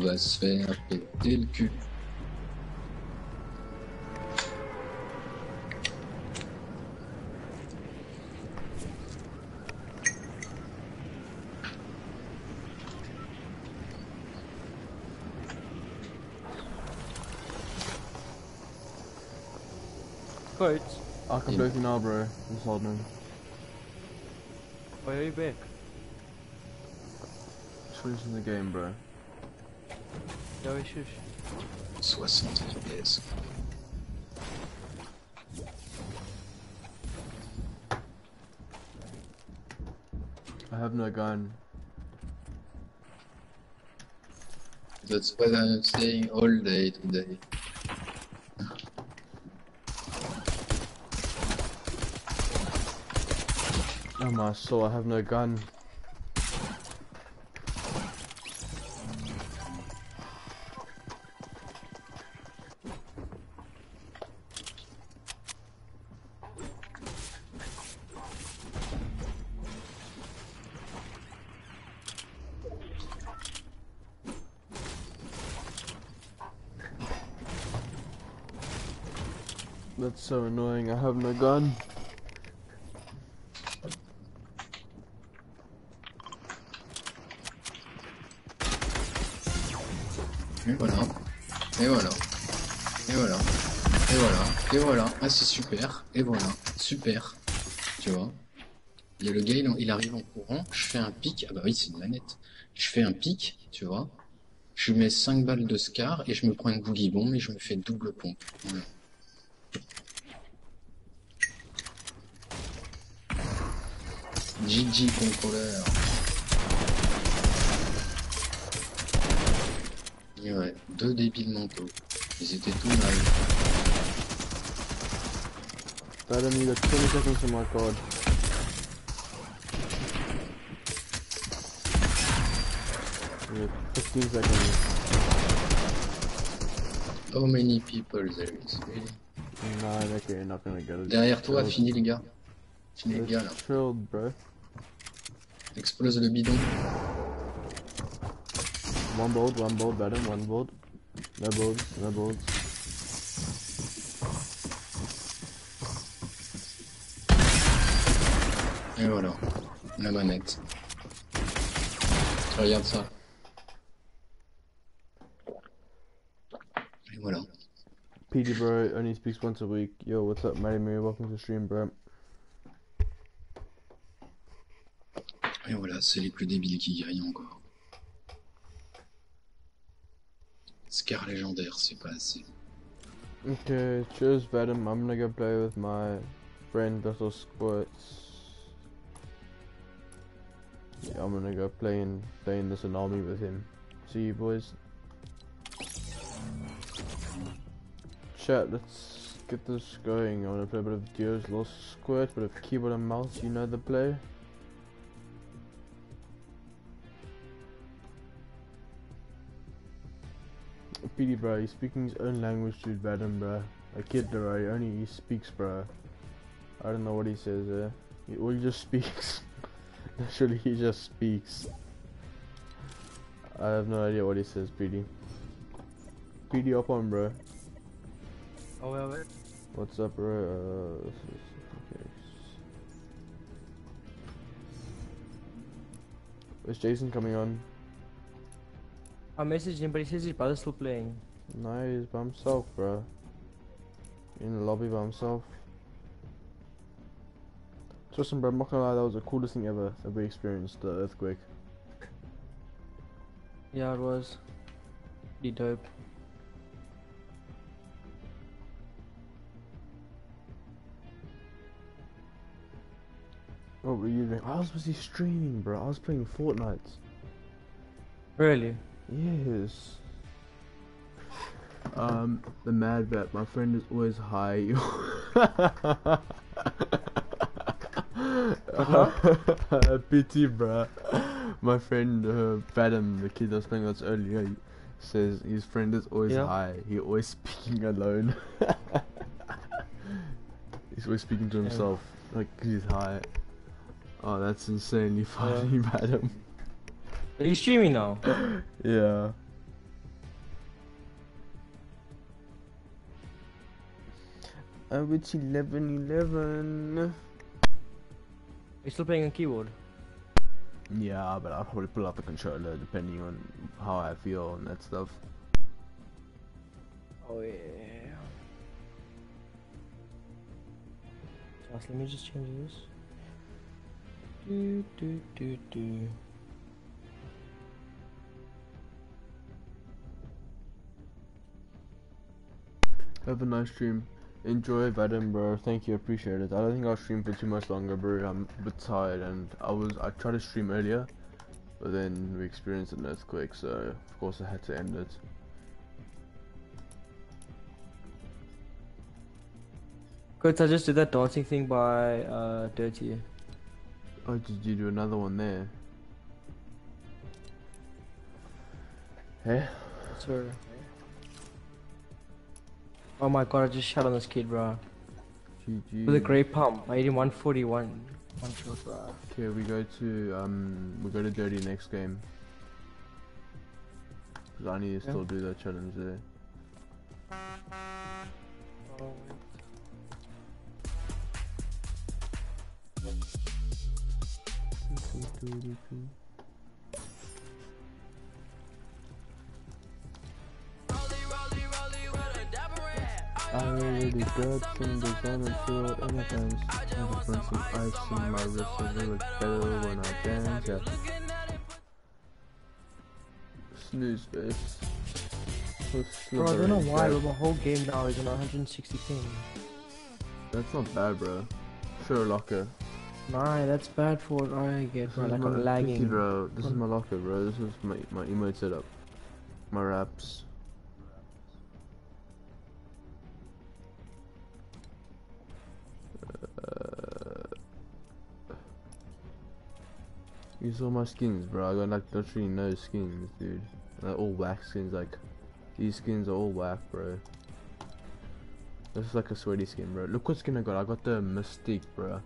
va se faire péter le cul. Goed. I can Yeah. blow you now, bro. Just hold on. Why are you back? Switch in the game, bro. Ja, wees shush. 60 FPS. I have no gun. That's what I'm saying all day today. Oh my soul, I have no gun. That's so annoying, I have gun. Et voilà. Et voilà. Et voilà. Et voilà. Et voilà. Ah, c'est super. Et voilà. Super. Tu vois. Il le gars, il, arrive en courant. Je fais un pic. Ah bah oui, c'est une manette. Je fais un pic, tu vois. Je mets 5 balles de scar et je me prends une boogie bomb et je me fais double pompe. Voilà. GG contrôleur. Et ouais, deux débiles mentaux. Ils étaient tout mal. Adam, you got 20 seconds to my card. You got 15 seconds. How many people there is really? Nah, okay, you're not gonna get it. Derrière toi, finis les gars. Finis les gars là. Bro. Explose le bidon. One bolt, one bolt, Adam, one bolt. No bolts, no bolts. Et voilà. La manette. Regarde ça. PD bro only speaks once a week. Yo, what's up, Matty Mary? Welcome to the stream, bro. Et voilà, c'est les plus débiles qui gagnent encore. Scar légendaire, c'est pas assez. Okay, cheers, Vadim. I'm gonna go play with my friend Little Squirts. Yeah, I'm gonna go play in play in this army with him. See you boys. Chat, let's get this going. I'm gonna play a bit of Dio's Little Squirt, bit of keyboard and mouse. You know the play. PD bro, he's speaking his own language to Vadim, bro. A kid, bro. He only he speaks, bro. I don't know what he says there. He, well, he just speaks. Naturally, he just speaks. I have no idea what he says, PD. PD, up on, bro. Oh, weer. What's up, bro? Uh, this is- okay. Is Jason coming on? I messaged him, but he says his brother's still playing. No, he's by himself, bro. In the lobby by himself. Tristan, bro, I'm not gonna lie, that was the coolest thing ever that we experienced, the earthquake. Yeah, it was. Pretty dope. What were you doing? I was busy streaming, bro. I was playing Fortnite. Really? Yes. Um, the mad vet. My friend is always high. Pity, bruh. My friend uh, Fathom, the kid I was playing with earlier, he says his friend is always Yeah. high. He always speaking alone. he's always speaking to himself, like he's high. Oh, that's insane! You finally yeah. him. Are you streaming now? yeah. Uh, it's 11 11. Are you still playing on keyboard? Yeah, but I'll probably pull out the controller depending on how I feel and that stuff. Oh, yeah. Let me just change this. Do do do do. Have a nice stream. Enjoy Vadim, bro. Thank you, appreciate it. I don't think I'll stream for too much longer, bro. I'm a bit tired, and I was I tried to stream earlier, but then we experienced an earthquake, so of course I had to end it. Good, I just did that dancing thing by uh, Dirty. Oh, did you do another one there? Hey, Sir. Oh my god, I just shot on this kid, bro. GG. With a great pump. I hit him 141. One shot, bro. Okay, we go to um, we go to Dirty next game. Cause I need to Yeah. still do that challenge there. I already got on the field and offense. And for instance, I've seen my wrist little better when I dance. Yeah. Snooze face. Bro, I don't know why, but my whole game now is on 160 ping. That's not bad, bro. Sure, locker. Nah, that's bad for what I get, bro. Like my I'm lagging. bro. This is my locker, bro. This is my my emote setup. My raps. Uh, you saw my skins, bro. I got like literally no skins, dude. They're all whack skins. Like these skins are all whack, bro. This is like a sweaty skin, bro. Look what skin I got. I got the Mystique, bro.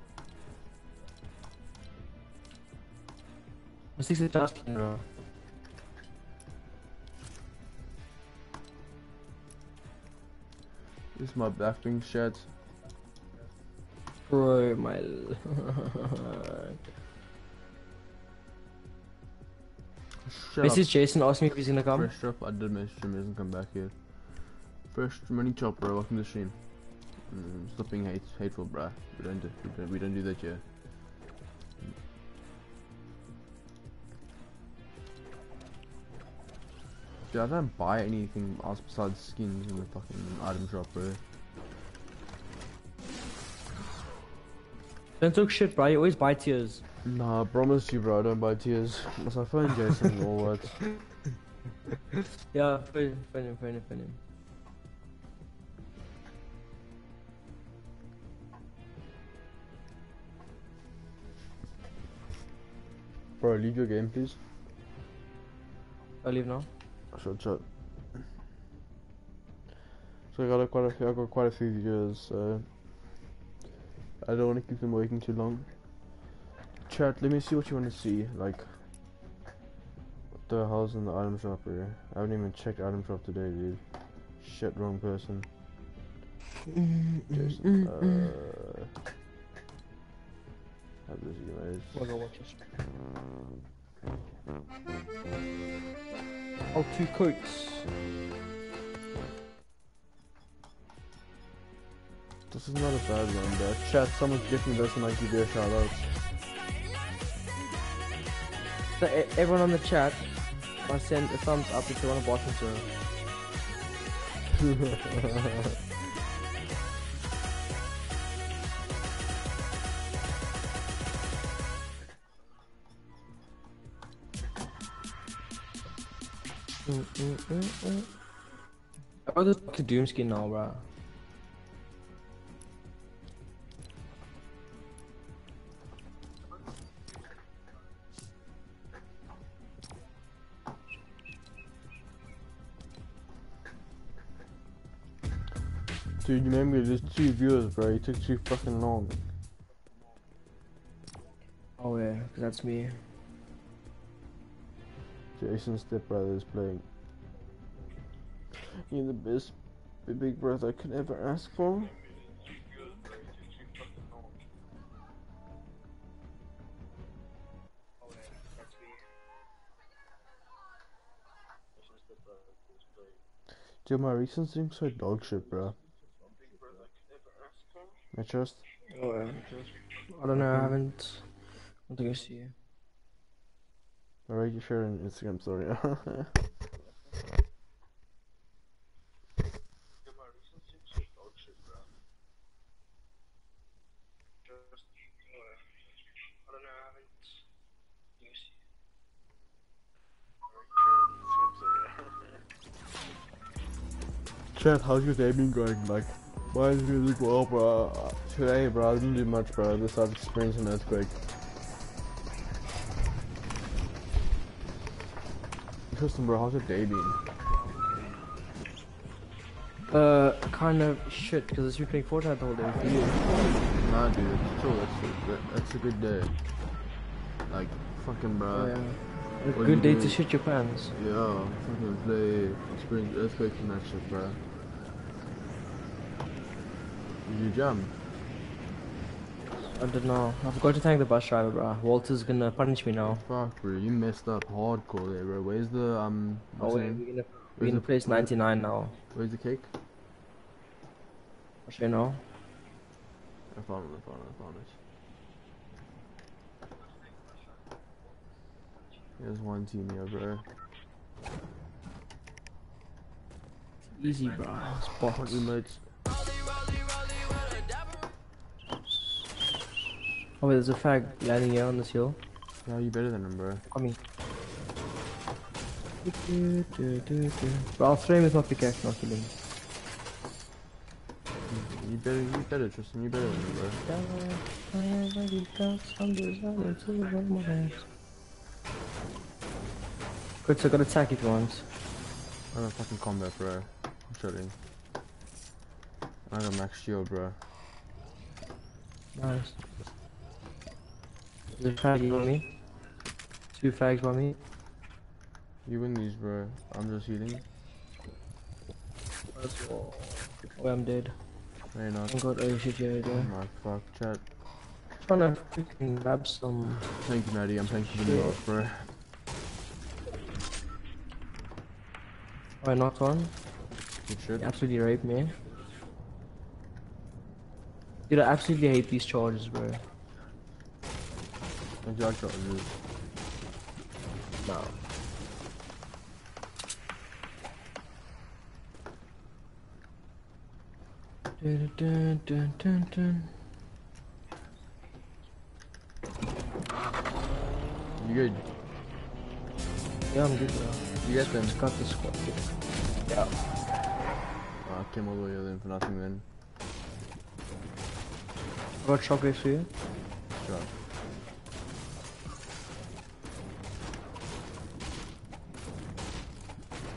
Mystique's a Justin, bro. This is my Blackpink shirt. Bro, my. Shut Message Jason asked me if he's gonna up. come. Fresh drop. I did message him. He hasn't come back yet. Fresh money chop, bro. Welcome to the stream. Mm, stop being hate, hateful, bro. We don't do. We don't, we don't do that here. Dude, I don't buy anything else besides skins in the fucking item drop, bro. Don't talk shit, bro. You always buy tears. Nah, I promise you, bro. I don't buy tears. Must I phone Jason or what? Yeah, phone him, phone him, phone him, phone him. Bro, leave your game, please. I'll leave now. Short shot. So I got a, quite a few, I got quite a few viewers, so I don't want to keep them waiting too long. Chat, let me see what you want to see. Like, what the hell's in the item shop here? I haven't even checked item shop today, dude. Shit, wrong person. Jason, uh, have this go watch this. Oh, two coats. This is not a bad one, bro. Chat, someone's gifting this and I give you a shout out. So e- everyone on the chat, I send a thumbs up if you want to bottom so. Oh, this is Doom skin now, bro. Dude, you made me there's two viewers, bro. You took too fucking long. Oh yeah, 'cause that's me. Jason's stepbrother is playing. You're the best big brother I could ever ask for. Dude, my recent streams are dog shit, bro. I trust. Oh, yeah. I don't know, I haven't. I don't think I see you. Alright, you share an Instagram story. Chat, how's your day been going? Like, mine's really well, bro. Today, bro, I didn't do much, bro. Just I've experienced an earthquake. Bro, how's your day been? Uh, kind of shit, because it's been playing Fortnite the whole day you. Nah, dude, it's chill. That's a, that's a good day. Like, fucking, bro. yeah. A what good day to shit your pants. Yeah, fucking play, experience earthquakes and that shit, bro. Did you jump? I don't know. I forgot to thank the bus driver, bro. Walter's gonna punish me now. Fuck, bro, you messed up hardcore there, bro. Where's the, um, Oh, wait, we're gonna, we're gonna the- place 99 now. Where's the cake? I'll show you now. I found it, I found it, I found it. There's one team here, bro. Easy, bro. Fuck, Spots. Oh, wait, there's a fag landing here on this hill. No, you better than him, bro. Coming. Bro, I'll throw him with my pickaxe, not kill him. You better, you better, Tristan. You better than him, bro. Good, so I got to attack if you want. I got fucking combat, bro. I'm chilling. I got max shield, bro. Nice. There's a fag by me. Two fags by me. You win these, bro. I'm just healing. Oh, I'm dead. Hey, not. Oh god, oh shit, yeah, Oh my fuck, chat. Trying to freaking grab some. Thank you, Maddie. I'm thanking you for the bro. I knocked one. Good shit. He absolutely raped me. Dude, I absolutely hate these charges, bro. Dun, dun, dun, dun, dun. You good? Yeah, I'm good. You get them? Just got this squad. Yeah. Oh, I came all the way over there for nothing then. I got shockwaves for you. Sure.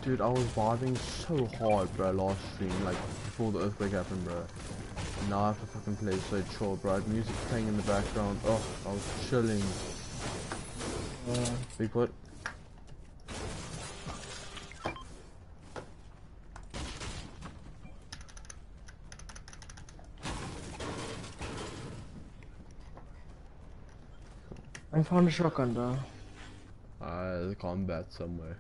Dude, I was vibing so hard, bro, last stream, like, before the earthquake happened, bro. Now I have to fucking play so chill, bro. Music playing in the background. Oh, I was chilling. Uh, Bigfoot. I found a shotgun, bro. Uh, the combat somewhere.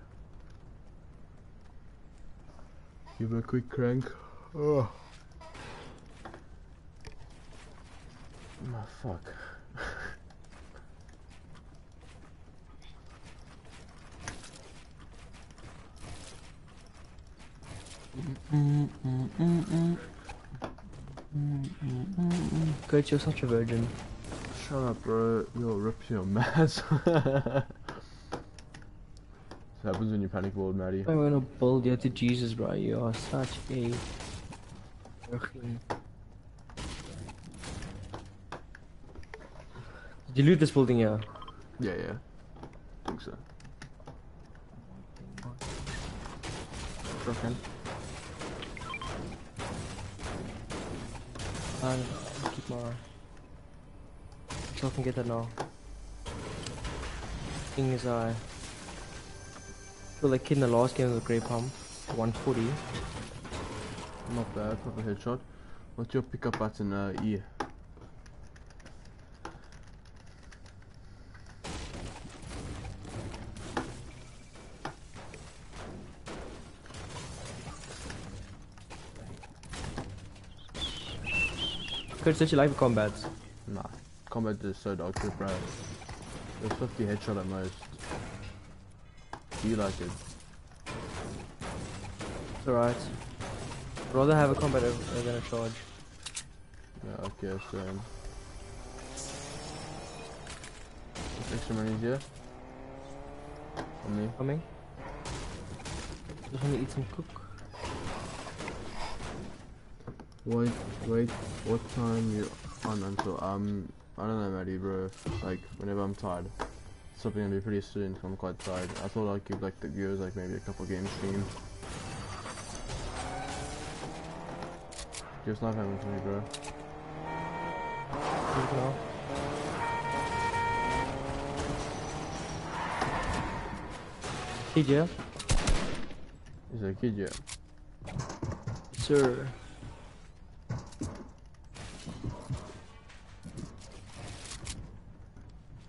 Give it a quick crank. Oh. My fuck. Kurt, you're such a virgin. Shut up, bro. Yo, rip your mass. happens when you panic mode, Maddie. I'm gonna build you to Jesus, bro. You are such a. Did you loot this building here? Yeah, yeah. I think so. Broken. And keep my. So I can get that now. Thing is, I. So like in the last game with Grey Pump, 140. Not bad, proper headshot. What's your pickup button, uh, E? Coach, did you like the combats? Nah, combat is so dog bro. It 50 headshot at most. Do you like it? It's alright. Rather have a combat over- than a charge. Yeah, okay, so. Extra money here. On me. Coming. Just want to eat some cook. Wait, wait, what time you on until? Um, I don't know, Maddie, bro. Like, whenever I'm tired. It's probably gonna be pretty soon, 'cause I'm quite tired. I thought I'd give like the viewers like maybe a couple games stream. Just not happening to me, bro. Now. TJ? He's a kid, yeah. Sir.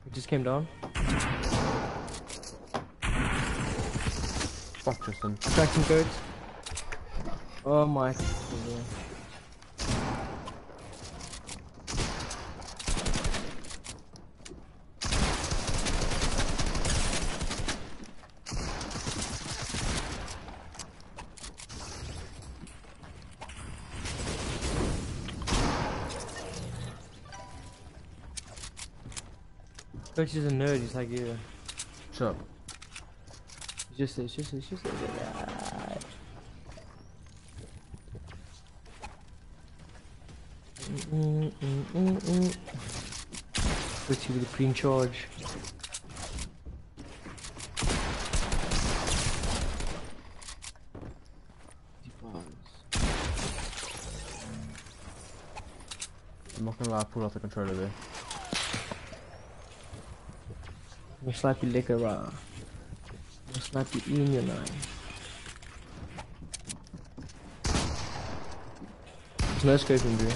It just came down. Fuck, Justin. Tracking codes. Oh my. Coach is a nerd, he's like you. Shut up. He's just, it's just, it's just, ah. Mm, mm, mm, mm. Put you with a green charge. I'm not gonna lie, I pulled off the controller there. Slaap je lekker raar. Dan slaap je in je naam. There's no escape in here.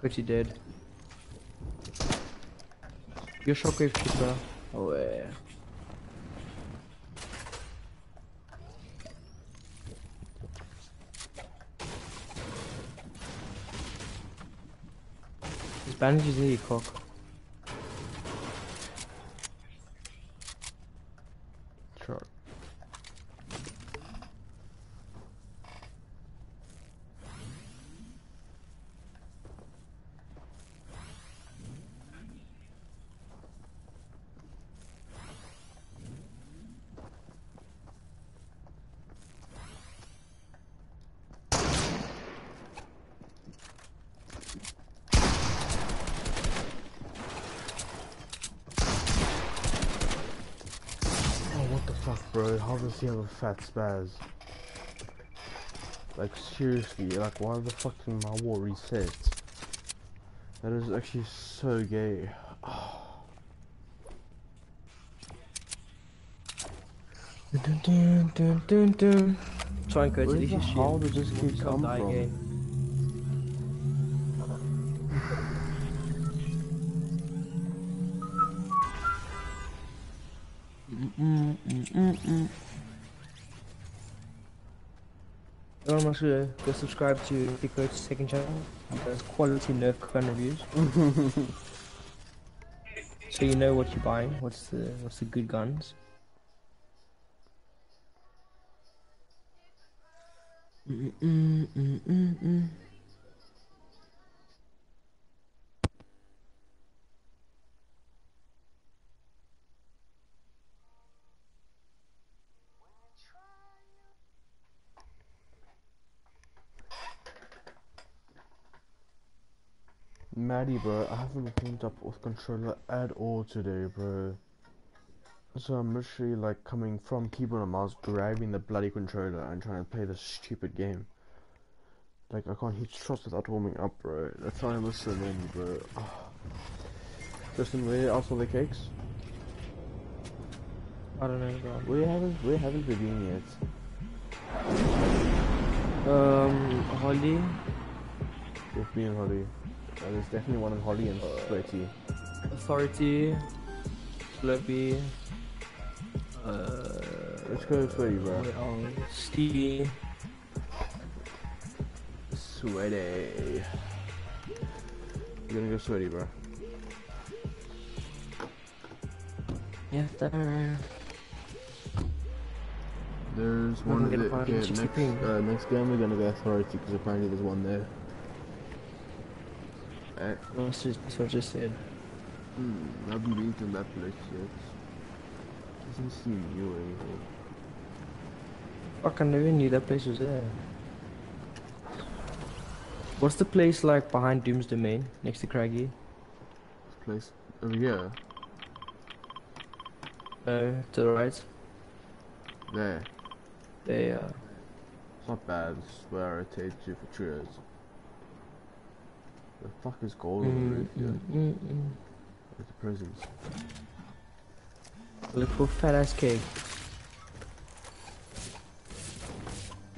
Pretty dead. Your shockwave keeper. Oh yeah. There's bandages here, bro? How does he have a fat spaz? Like, seriously, like, why the fuck did my war reset? That is actually so gay. Dun, dun, dun, dun, dun. Try and coach Where at the least you hell shoot. did this kid Stop come from? game. Mm, mm, mm, mm. Everyone must go, go subscribe to the Coach's second channel. There's quality Nerf gun reviews. so you know what you're buying, what's the what's the good guns. Mm, mm, mm, Maddie, bro, I haven't warmed up with controller at all today, bro. So I'm literally like coming from keyboard and mouse, grabbing the bloody controller and trying to play this stupid game. Like I can't hit shots without warming up, bro. That's why I was so bro. Ah. Justin, where else are the cakes? I don't know, bro. We haven't, we haven't we been yet. Um, Holly. With me and Holly. Uh, there's definitely one in Holly and Sweaty. Authority, Slurpy. Uh, Let's go sweaty, bro. where are? Stevie. Sweaty. You're gonna go sweaty, bro. Yeah, there. There's one gonna get that- a okay, 560 next, uh, next game we're gonna go authority because apparently there's one there. No, that's just that's what I just said. hmm, I haven't been to that place yet. Doesn't seem new or anything. Fuck, I never knew that place was there. What's the place like behind Doom's Domain, next to Craggy? This place over here, Uh, to the right. there. They, uh, It's not bad. It's where I take you for cheers. The fuck is gold on the mm, roof here? mm, mm, mm. It's a presents. Look for fat ass cake.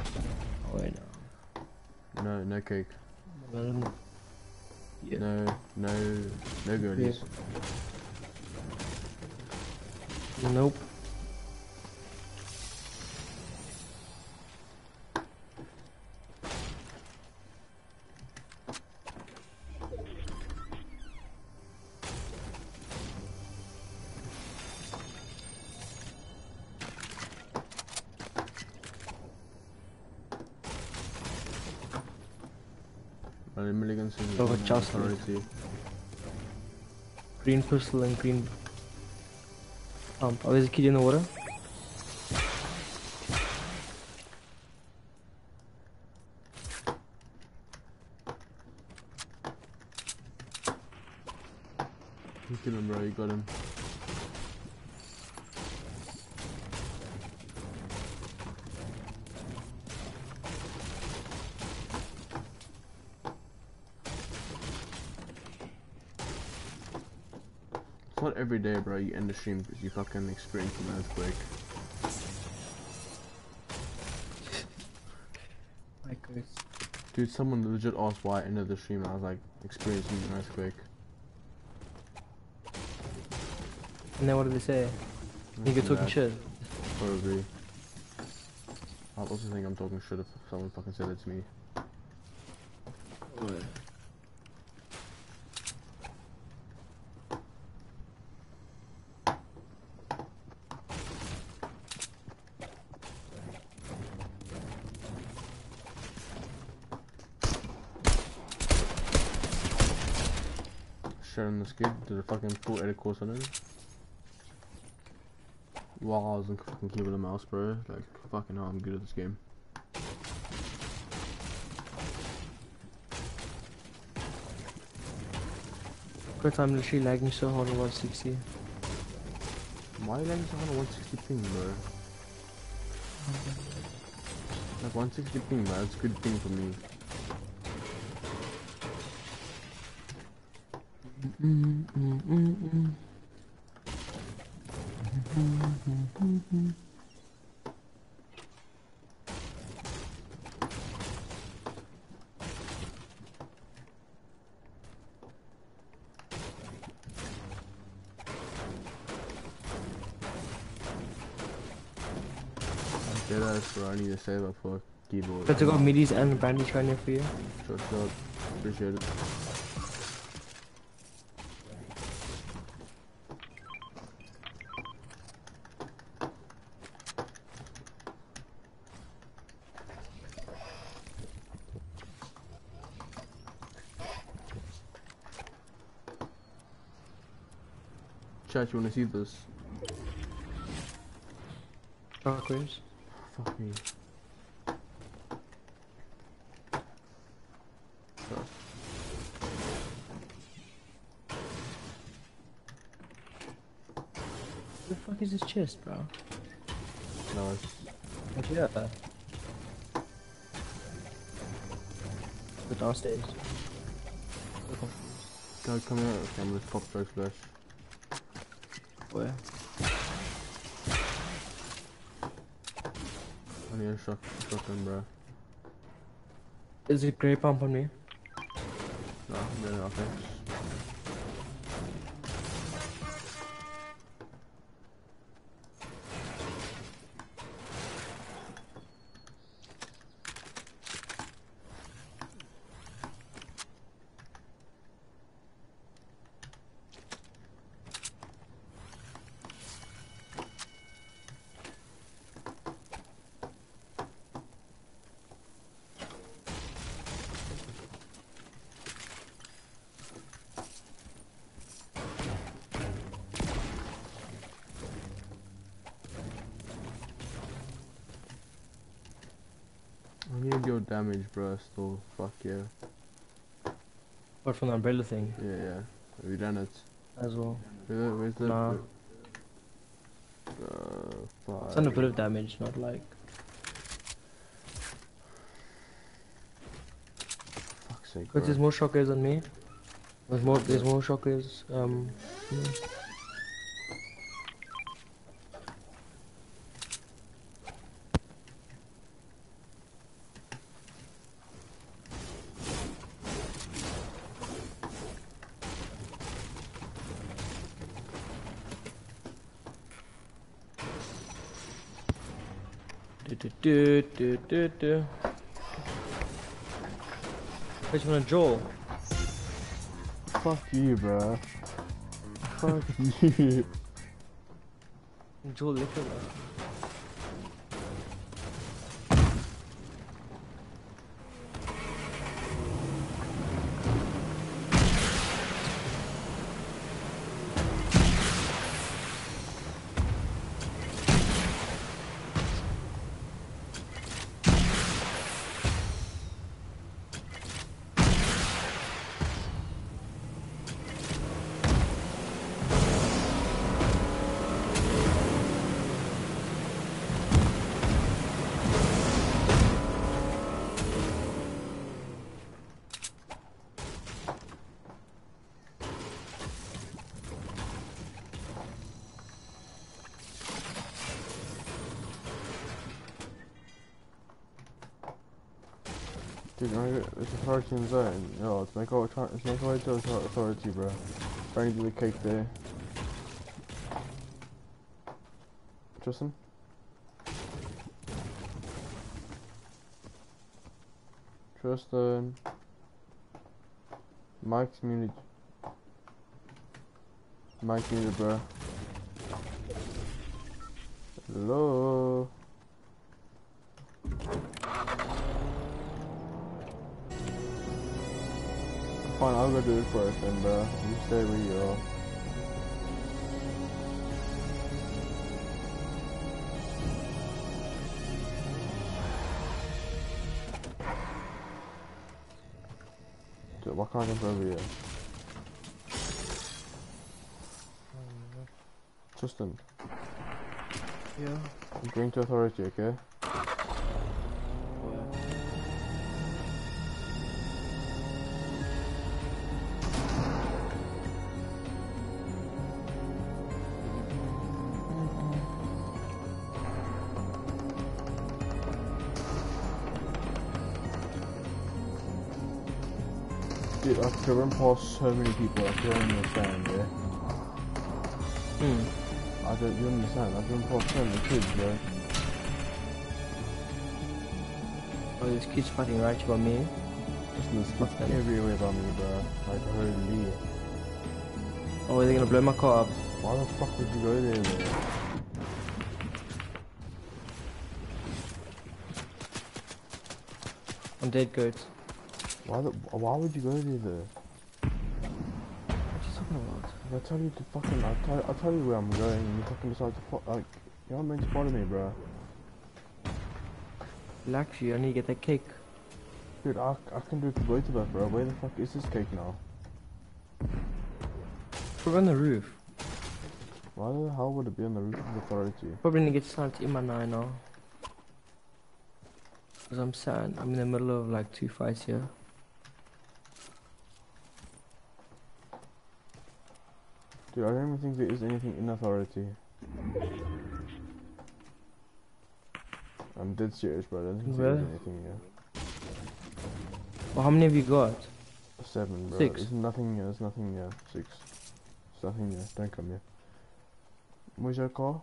Oh wait, No, no cake. no. Um, Yeah. No, no, no girlies. Nope. Only Milligan says Oh, it's not just authority. Green pistol and green pump. Oh, there's a kid in the water. Kill him, bro. You got him. Every day, bro. You end the stream because you fucking experience an earthquake. Like, Dude, someone legit asked why I ended the stream, and I was like, experiencing an earthquake. and then what did they say? You After get talking shit. Probably. I also think I'm talking shit if someone fucking said it to me. Sharing the skid, did a fucking full edit course on it. While I was on fucking keyboard and mouse, bro. Like, fucking hell, I'm good at this game. But I'm literally lagging so hard on 160. Why are you lagging so hard on 160 ping, bro? Like 160 ping, man. That's a good thing for me. Dead ass, bro. I need to save up for keyboard. But I got midis and bandage right here for you. Sure, sure. Appreciate it. Chat, you wanna see this? Shockwaves. Fuck me. Where the fuck is this chest, bro? No, it's Yeah. The downstairs. Go, come here. Okay, I'm gonna pop stroke splash. Where? I need a shock, shotgun, bro. Is it grey pump on me? No, no, no, your damage, bro. Still, fuck yeah. Apart from the umbrella thing Yeah, yeah. Have you done it? as well. Where, where's the? Nah. Uh. It's done a bit of damage, not like. Fuck's sake, Because there's more shockers on me. There's more. There's more shockwaves. Um. Do, do, do, do, do. Which one, Joel? Fuck you, bro. Fuck you. Joel Liquor. Dude, I it's authority in zone. No, let's make our let's make way to author- authority, bro. Do the cake there. Tristan? Tristan. Mike's muted. Mike's muted, bro. Hello. Fine, I'll go do it first, and uh, you stay where you are. Dude, why can't I jump over here? Tristan, Yeah. I'm going to authority, okay? Dude, I've driven past so many people, I don't understand, yeah? Hmm. I don't, you understand, I've driven past so many kids, bro. Oh, this kid's fighting right about me. There's kids everywhere by me, bro. Like, holy. Oh, are they gonna blow my car up? Why the fuck would you go there, bro? I'm dead, goats. Why the, why would you go there, though? What are you talking about? If I tell you to fucking, I'll tell, I'll tell you where I'm going, and you fucking decide to fo- like, you're not meant to follow me, bro. Relax you, I need to get that cake. Dude, I, I can do it for both of us, bro. Where the fuck is this cake now? It on the roof. Why the hell would it be on the roof of the authority? Probably need to get started in my nine now. Cause I'm sad. I'm in the middle of like two fights here. Dude, I don't even think there is anything in authority. I'm dead serious, bro. I don't think there is anything here. Well, how many have you got? Seven, bro. Six. There's nothing here. There's nothing here. Six. There's nothing here. Don't come here. Where's your car?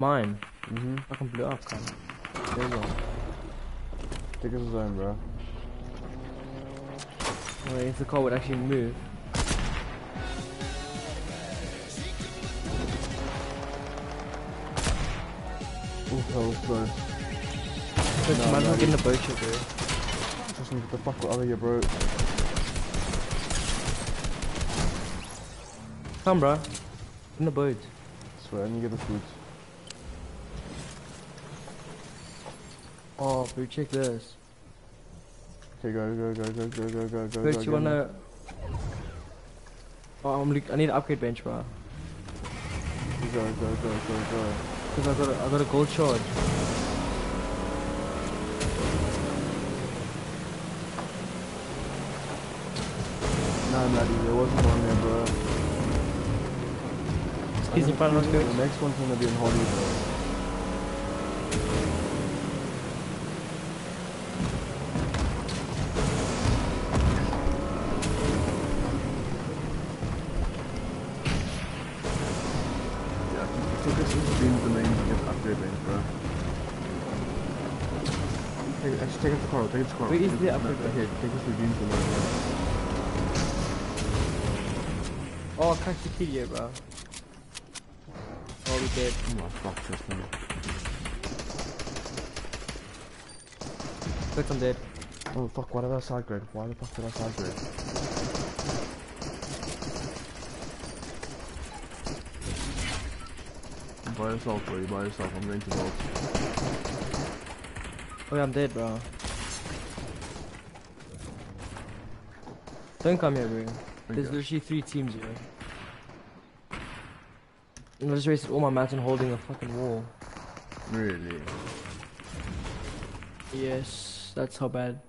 Mine. Mm-hmm. can blow up, kind you go. Take us a zone, bro. Wait, if the car would actually move. Ooh, that was No, might no, get in the boat ship, bro. Just get the fuck out of here, bro. Come, bro. In the boat. swear, I need to get the food. Oh, bro, check this. Okay, go, go, go, go, go, go, go, go. First, go you wanna... Oh, I'm I need an upgrade bench, bro. Go, go, go, go, go. Cause I got a, I got a gold charge. Nah, Maddie, there wasn't one there, bro. He's in front of us, The next one's gonna be in Holly, Coral, take us to Coral. Where is the upgrade? Okay, take us to Domain, bro. Oh, Kakipedia, bro. Oh, we dead. Oh my fuck, just me. Click on dead. Oh fuck, why did I side grade? Why the fuck did I side grade? By yourself, bro, you by yourself, I'm going to vault. Oh, yeah, I'm dead, bro. Don't come here, bro. There's literally three teams here. And I just wasted all my on holding a fucking wall. Really? Yes, that's how bad.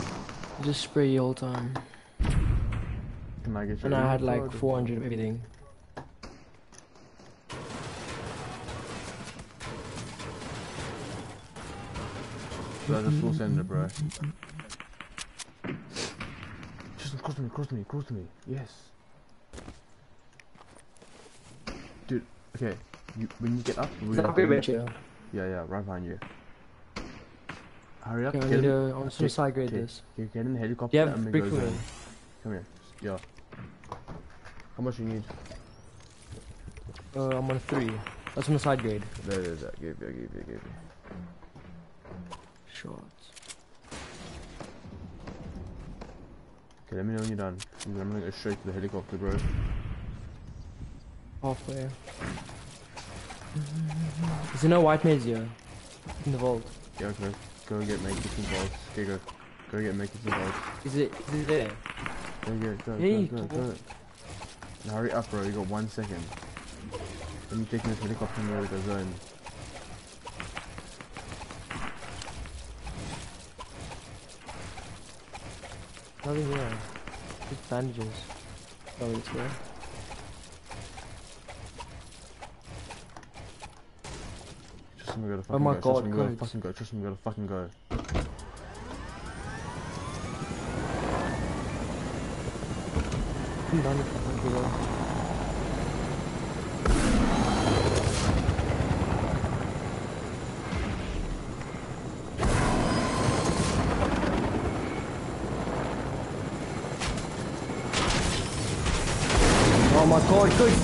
I just spray you all time. Can I get you And I had like 400 of everything. That's a full sender, bro. Cross to me, cross to me, cross to me. Yes. Dude, okay. You, when you get up, we that are a big doing- bench? Yeah, yeah, right behind you. Hurry up, I get need in, to, I want to Okay, side grade this. get, get in the helicopter have and brick. Come here. Yeah. How much you need? Uh, I'm on three. That's on the side grade. There, there, there. Give you, give you, give Okay, let me know when you're done. I'm gonna go straight to the helicopter, bro. Halfway. Is there no white maids here? In the vault. Yeah, okay. Go get makers involved. Okay, go. Go get makers involved. Is it, is it there? Go get, go, Hey, go, go, come go. Now hurry up, bro. You got one second. Let me take this helicopter and go to the zone. Nothing here. Just bandages. Oh, it's here. Trust me, we gotta Oh my go. God, Trust me, we gotta codes. fucking go. Trust me, we gotta fucking go. Come down the fucking below. Lord, good.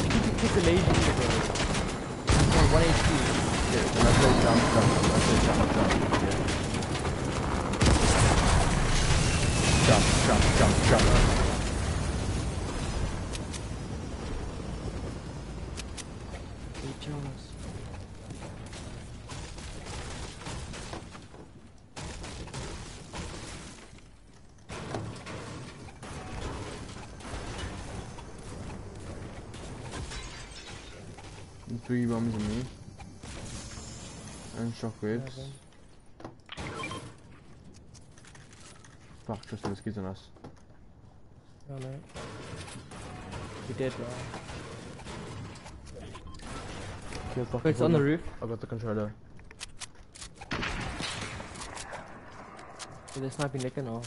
And shockwaves. Okay. Fuck, trust me, there's kids on us. Oh no. You did, bro. Okay. Wait, it's on the roof. I got the controller. They're sniping Nick and all.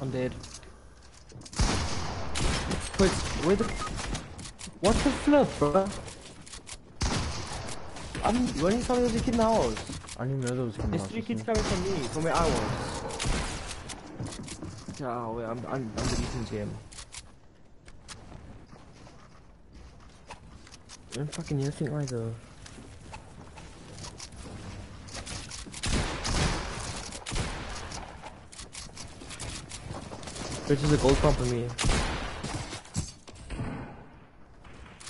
I'm dead. Wait, where the... What the flip, bro? I'm... When you there was a kid in the house? I didn't even know there was coming There's three kids coming from me, from where I was. Oh, wait, I'm, I'm, I'm deleting game. I don't fucking hear anything either. Which is a gold pump for me.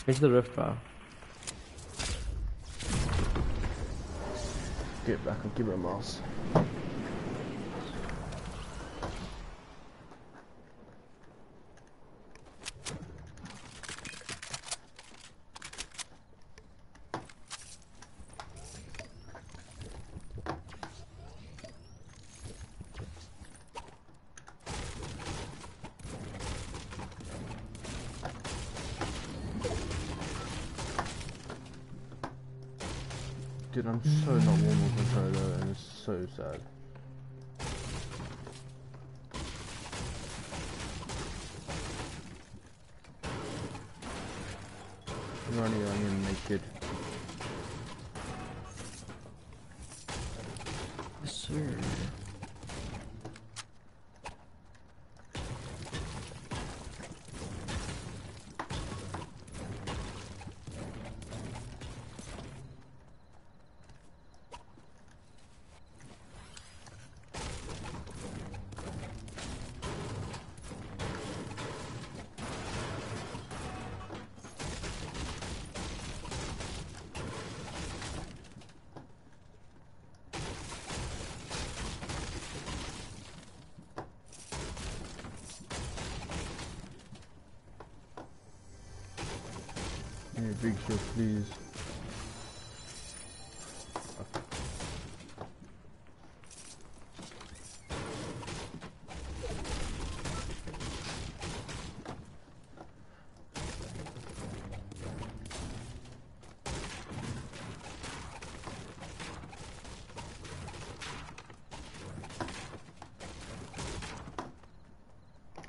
Into the rift, bro. Get back and give it a mouse. Dude, I'm so not warm on controller and it's so sad. Yeah, big shot, please.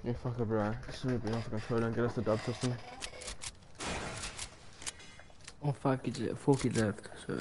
Yeah, fuck it, bro. Just be off the and get us the dub system. Five kids four kids left, so.